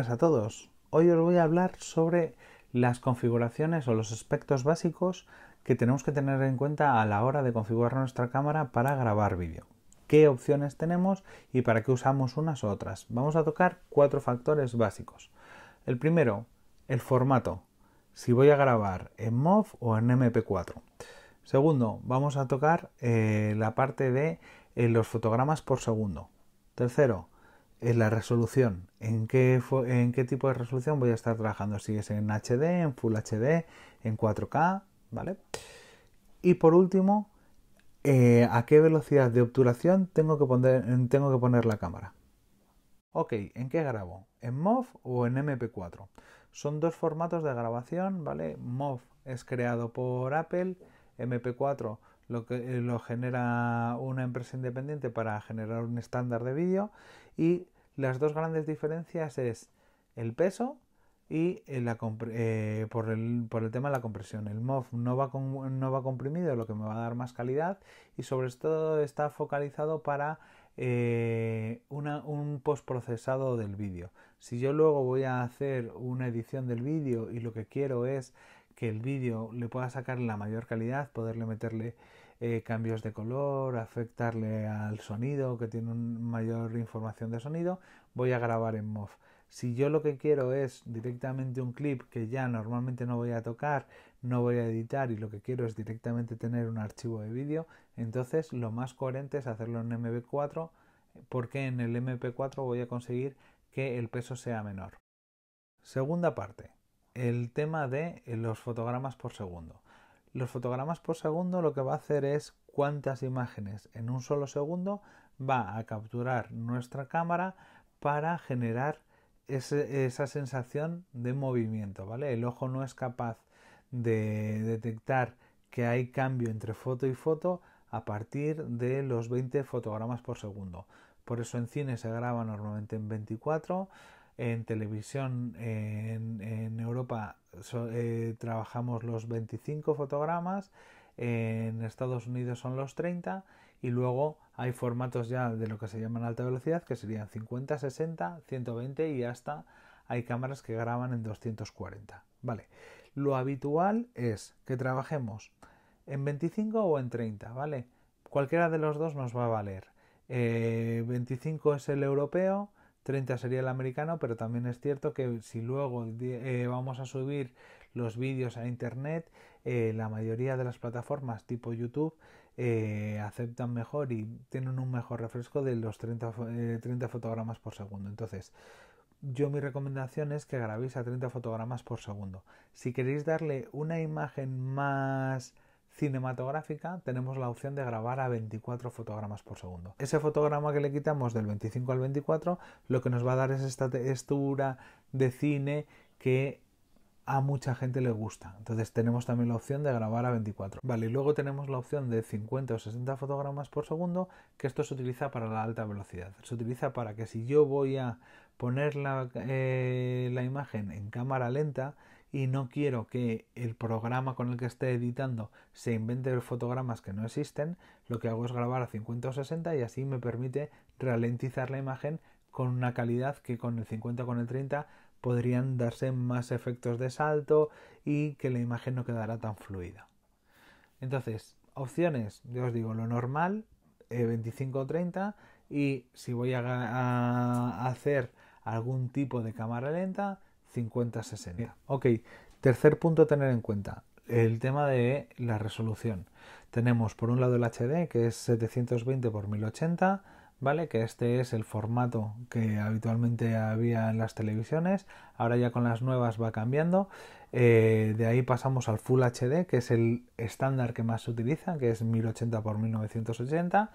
buenas a todos. Hoy os voy a hablar sobre las configuraciones o los aspectos básicos que tenemos que tener en cuenta a la hora de configurar nuestra cámara para grabar vídeo. ¿Qué opciones tenemos y para qué usamos unas u otras? Vamos a tocar cuatro factores básicos. El primero, el formato. Si voy a grabar en MOV o en MP4. Segundo, vamos a tocar eh, la parte de eh, los fotogramas por segundo. Tercero, es la resolución. ¿En qué, ¿En qué tipo de resolución voy a estar trabajando? Si es en HD, en Full HD, en 4K, ¿vale? Y por último, eh, ¿a qué velocidad de obturación tengo que, poner, tengo que poner la cámara? Ok, ¿en qué grabo? ¿En MOV o en MP4? Son dos formatos de grabación, ¿vale? MOV es creado por Apple, MP4 lo que eh, lo genera una empresa independiente para generar un estándar de vídeo y las dos grandes diferencias es el peso y eh, por, el, por, el, tema de la compresión. El MOV no va, no va comprimido, lo que me va a dar más calidad y sobre todo está focalizado para eh, una, un postprocesado del vídeo. Si yo luego voy a hacer una edición del vídeo y lo que quiero es que el vídeo le pueda sacar la mayor calidad, poderle meterle eh, cambios de color, afectarle al sonido, que tiene mayor información de sonido, voy a grabar en MOV. Si yo lo que quiero es directamente un clip que ya normalmente no voy a tocar, no voy a editar y lo que quiero es directamente tener un archivo de vídeo, entonces lo más coherente es hacerlo en MP4 porque en el MP4 voy a conseguir que el peso sea menor. Segunda parte, el tema de los fotogramas por segundo. Los fotogramas por segundo lo que va a hacer es cuántas imágenes en un solo segundo va a capturar nuestra cámara para generar esa sensación de movimiento, ¿vale? El ojo no es capaz de detectar que hay cambio entre foto y foto a partir de los 20 fotogramas por segundo. Por eso en cine se graba normalmente en 24, en televisión en, Europa eh, trabajamos los 25 fotogramas, en Estados Unidos son los 30 y luego hay formatos ya de lo que se llaman alta velocidad que serían 50, 60, 120 y hasta hay cámaras que graban en 240. Vale. Lo habitual es que trabajemos en 25 o en 30, ¿vale? Cualquiera de los dos nos va a valer. 25 eh, es el europeo, 30 sería el americano, pero también es cierto que si luego eh, vamos a subir los vídeos a internet, eh, la mayoría de las plataformas tipo YouTube eh, aceptan mejor y tienen un mejor refresco de los 30, 30 fotogramas por segundo. Entonces, yo mi recomendación es que grabéis a 30 fotogramas por segundo. Si queréis darle una imagen más cinematográfica tenemos la opción de grabar a 24 fotogramas por segundo. Ese fotograma que le quitamos del 25 al 24 lo que nos va a dar es esta textura de cine que a mucha gente le gusta. Entonces tenemos también la opción de grabar a 24. Vale, y luego tenemos la opción de 50 o 60 fotogramas por segundo, que esto se utiliza para la alta velocidad. Se utiliza para que si yo voy a poner la, eh, la imagen en cámara lenta, y no quiero que el programa con el que esté editando se invente fotogramas que no existen, lo que hago es grabar a 50 o 60 y así me permite ralentizar la imagen con una calidad que con el 50 o con el 30 podrían darse más efectos de salto y que la imagen no quedará tan fluida. Entonces, opciones, yo os digo, lo normal, 25 eh, o 30 y si voy a hacer algún tipo de cámara lenta, 50-60. Ok, tercer punto a tener en cuenta, el tema de la resolución. Tenemos por un lado el HD que es 720 x 1080, ¿vale? Que este es el formato que habitualmente había en las televisiones. Ahora ya con las nuevas va cambiando. Eh, de ahí pasamos al Full HD, que es el estándar que más se utiliza, que es 1080 x 1980,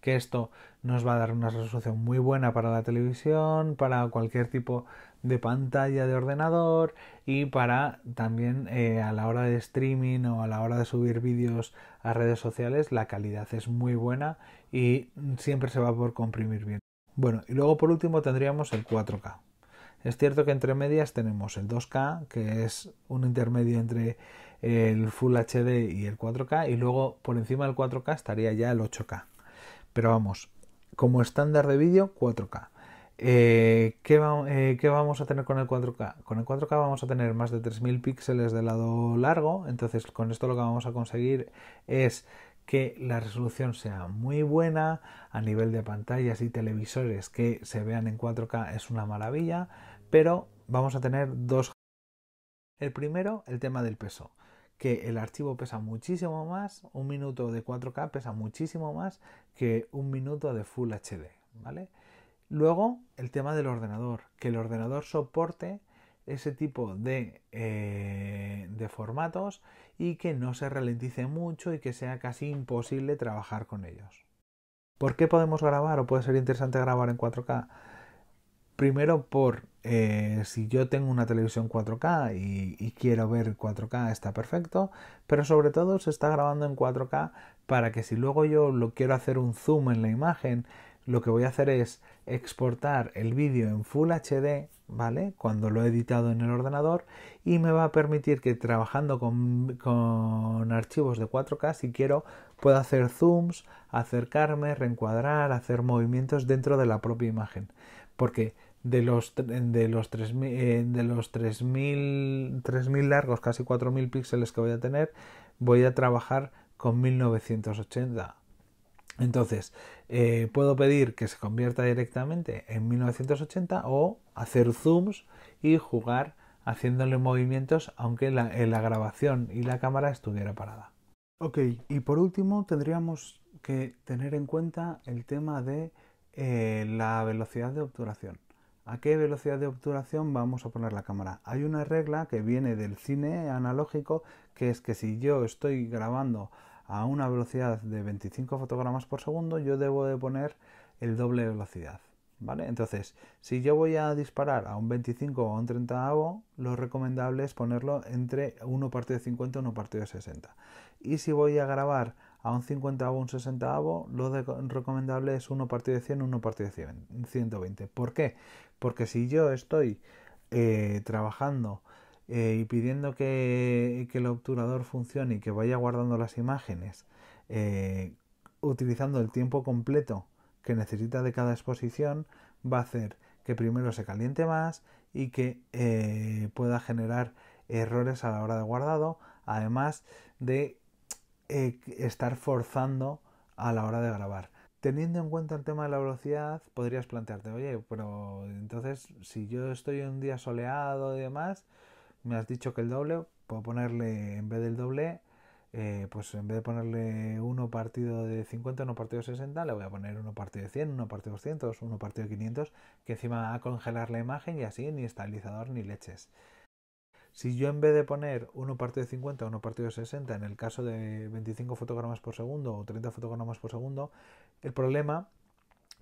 que esto nos va a dar una resolución muy buena para la televisión, para cualquier tipo de pantalla de ordenador y para también eh, a la hora de streaming o a la hora de subir vídeos a redes sociales la calidad es muy buena y siempre se va por comprimir bien. Bueno, y luego por último tendríamos el 4K. Es cierto que entre medias tenemos el 2K, que es un intermedio entre el Full HD y el 4K, y luego por encima del 4K estaría ya el 8K. Pero vamos, como estándar de vídeo, 4K. Eh, ¿qué, eh, ¿qué, vamos a tener con el 4K? Con el 4K vamos a tener más de 3000 píxeles de lado largo, entonces con esto lo que vamos a conseguir es que la resolución sea muy buena a nivel de pantallas y televisores que se vean en 4K es una maravilla, pero vamos a tener dos. El primero, el tema del peso que el archivo pesa muchísimo más, un minuto de 4K pesa muchísimo más que un minuto de Full HD, ¿vale? Luego, el tema del ordenador, que el ordenador soporte ese tipo de, eh, de, formatos y que no se ralentice mucho y que sea casi imposible trabajar con ellos. ¿Por qué podemos grabar o puede ser interesante grabar en 4K? Primero por eh, si yo tengo una televisión 4K y, quiero ver 4K está perfecto, pero sobre todo se está grabando en 4K para que si luego yo lo quiero hacer un zoom en la imagen, lo que voy a hacer es exportar el vídeo en Full HD, ¿vale? Cuando lo he editado en el ordenador y me va a permitir que trabajando con, con archivos de 4K, si quiero, pueda hacer zooms, acercarme, reencuadrar, hacer movimientos dentro de la propia imagen. Porque de los, de los 3000 eh, de los 3000 3000 largos, casi 4000 píxeles que voy a tener, voy a trabajar con 1980. Entonces, eh, puedo pedir que se convierta directamente en 1980 o hacer zooms y jugar haciéndole movimientos aunque la, la grabación y la cámara estuviera parada. Ok, y por último tendríamos que tener en cuenta el tema de eh, la velocidad de obturación a qué velocidad de obturación vamos a poner la cámara. Hay una regla que viene del cine analógico que es que si yo estoy grabando a una velocidad de 25 fotogramas por segundo, yo debo de poner el doble velocidad. ¿Vale? Entonces, si yo voy a disparar a un 25 o a un 30 avo, lo recomendable es ponerlo entre 1 partido de 50 y 1 partido de 60. Y si voy a grabar a un 50 o un 60 lo recomendable es 1 partido de 100, 1 partido de 120. ¿Por qué? Porque si yo estoy eh, trabajando eh, y pidiendo que, el obturador funcione y que vaya guardando las imágenes eh, utilizando el tiempo completo que necesita de cada exposición, va a hacer que primero se caliente más y que pueda generar errores a la hora de guardado, además de estar forzando a la hora de grabar. Teniendo en cuenta el tema de la velocidad, podrías plantearte, oye, pero entonces si yo estoy un día soleado y demás, me has dicho que el doble, puedo ponerle en vez del doble, eh, pues en vez de ponerle uno partido de 50, uno partido de 60, le voy a poner uno partido de 100, uno partido de 200, uno partido de 500, que encima va a congelar la imagen y así ni estabilizador ni leches. Si yo en vez de poner 1 partido de 50 o 1 partido de 60 en el caso de 25 fotogramas por segundo o 30 fotogramas por segundo, el problema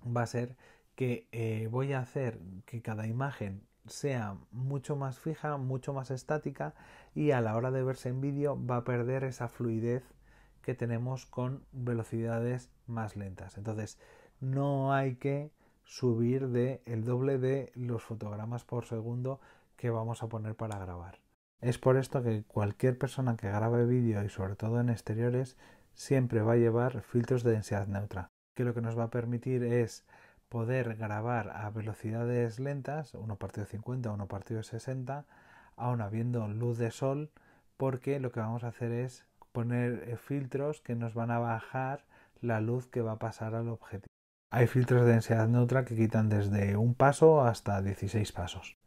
va a ser que eh, voy a hacer que cada imagen sea mucho más fija, mucho más estática y a la hora de verse en vídeo va a perder esa fluidez que tenemos con velocidades más lentas. Entonces no hay que subir de el doble de los fotogramas por segundo que vamos a poner para grabar. Es por esto que cualquier persona que grabe vídeo y sobre todo en exteriores siempre va a llevar filtros de densidad neutra, que lo que nos va a permitir es poder grabar a velocidades lentas, uno partido de 50, uno partido de 60, aún habiendo luz de sol, porque lo que vamos a hacer es poner eh, filtros que nos van a bajar la luz que va a pasar al objetivo. Hay filtros de densidad neutra que quitan desde un paso hasta 16 pasos.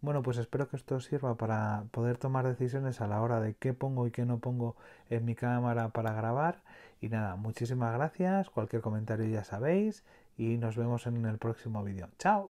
Bueno, pues espero que esto sirva para poder tomar decisiones a la hora de qué pongo y qué no pongo en mi cámara para grabar. Y nada, muchísimas gracias. Cualquier comentario ya sabéis y nos vemos en el próximo vídeo. ¡Chao!